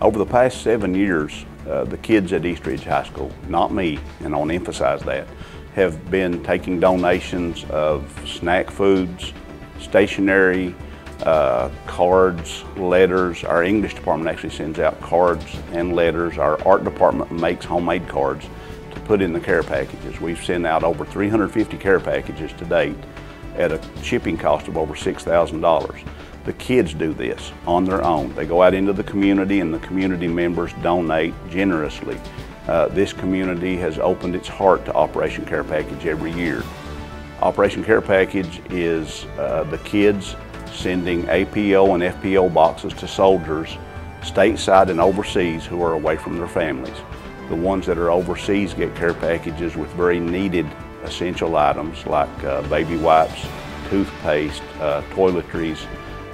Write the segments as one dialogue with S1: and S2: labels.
S1: Over the past seven years, uh, the kids at East Ridge High School, not me, and I want to emphasize that, have been taking donations of snack foods, stationery, uh, cards, letters. Our English department actually sends out cards and letters. Our art department makes homemade cards to put in the care packages. We've sent out over 350 care packages to date at a shipping cost of over $6,000. The kids do this on their own. They go out into the community and the community members donate generously. Uh, this community has opened its heart to Operation Care Package every year. Operation Care Package is uh, the kids sending APO and FPO boxes to soldiers stateside and overseas who are away from their families. The ones that are overseas get care packages with very needed essential items like uh, baby wipes, toothpaste, uh, toiletries,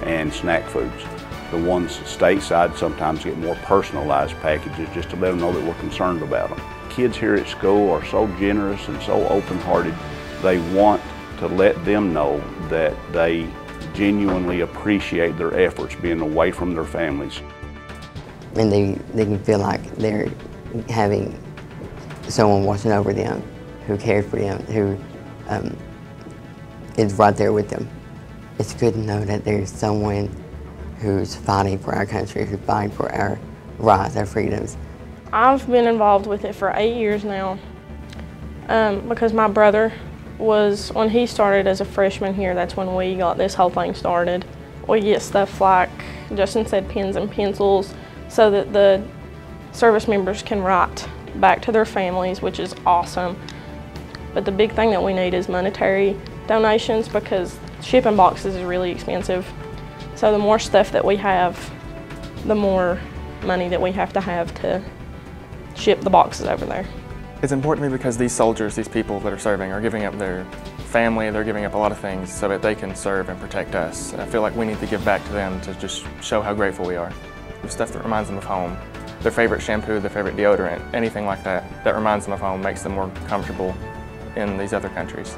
S1: and snack foods. The ones stateside sometimes get more personalized packages just to let them know that we're concerned about them. Kids here at school are so generous and so open-hearted, they want to let them know that they genuinely appreciate their efforts being away from their families.
S2: And they, they can feel like they're having someone watching over them who cares for them, who um, is right there with them. It's good to know that there's someone who's fighting for our country, who's fighting for our rights, our freedoms.
S3: I've been involved with it for eight years now um, because my brother was, when he started as a freshman here, that's when we got this whole thing started. We get stuff like, Justin said, pens and pencils so that the service members can write back to their families, which is awesome. But the big thing that we need is monetary donations because shipping boxes is really expensive. So the more stuff that we have, the more money that we have to have to ship the boxes over there.
S4: It's important to me because these soldiers, these people that are serving, are giving up their family, they're giving up a lot of things so that they can serve and protect us. And I feel like we need to give back to them to just show how grateful we are. The stuff that reminds them of home, their favorite shampoo, their favorite deodorant, anything like that, that reminds them of home, makes them more comfortable in these other countries.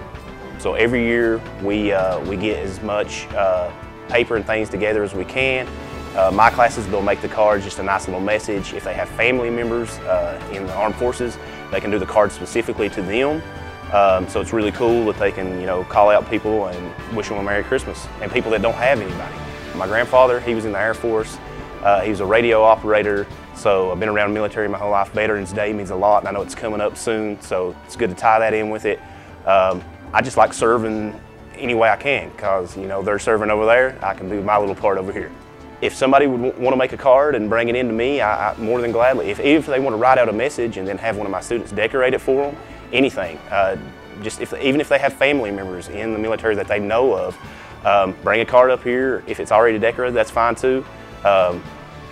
S5: So every year we, uh, we get as much uh, paper and things together as we can. Uh, my classes, they'll make the cards just a nice little message. If they have family members uh, in the armed forces, they can do the card specifically to them. Um, so it's really cool that they can, you know, call out people and wish them a Merry Christmas. And people that don't have anybody. My grandfather, he was in the Air Force. Uh, he was a radio operator. So I've been around military my whole life. Veterans Day means a lot, and I know it's coming up soon. So it's good to tie that in with it. Um, I just like serving any way I can because, you know, they're serving over there. I can do my little part over here. If somebody would want to make a card and bring it in to me, I, I more than gladly. If, if they want to write out a message and then have one of my students decorate it for them, anything. Uh, just if, even if they have family members in the military that they know of, um, bring a card up here. If it's already decorated, that's fine too. Um,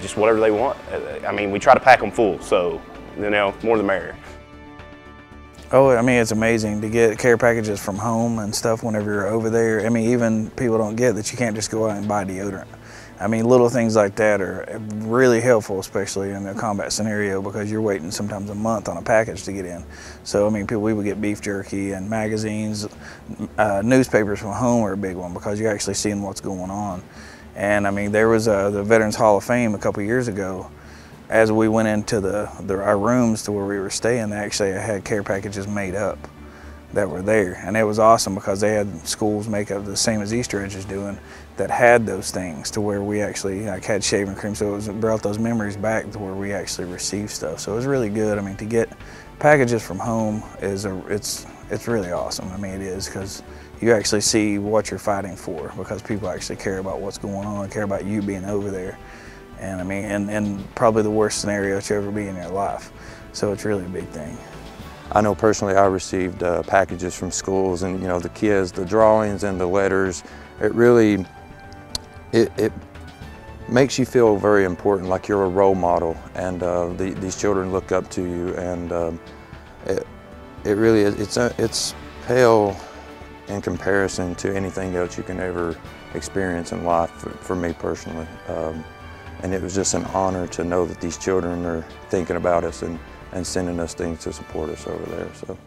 S5: just whatever they want. Uh, I mean, we try to pack them full, so you know, more the merrier.
S6: Oh, I mean, it's amazing to get care packages from home and stuff whenever you're over there. I mean, even people don't get that you can't just go out and buy deodorant. I mean, little things like that are really helpful, especially in a combat scenario, because you're waiting sometimes a month on a package to get in. So, I mean, people, we would get beef jerky and magazines. Uh, newspapers from home are a big one because you're actually seeing what's going on. And I mean, there was uh, the Veterans Hall of Fame a couple years ago as we went into the, the, our rooms to where we were staying, they actually had care packages made up that were there. And it was awesome because they had schools make up the same as East Ridge is doing that had those things to where we actually like had shaving cream. So it, was, it brought those memories back to where we actually received stuff. So it was really good. I mean, to get packages from home is a, it's, it's really awesome. I mean, it is because you actually see what you're fighting for because people actually care about what's going on, care about you being over there. And I mean, and, and probably the worst scenario to ever be in your life. So it's really a big thing.
S7: I know personally I received uh, packages from schools and you know the kids, the drawings and the letters, it really, it, it makes you feel very important, like you're a role model and uh, the, these children look up to you and um, it, it really it's, a, it's pale in comparison to anything else you can ever experience in life for, for me personally. Um, and it was just an honor to know that these children are thinking about us and, and sending us things to support us over there. So.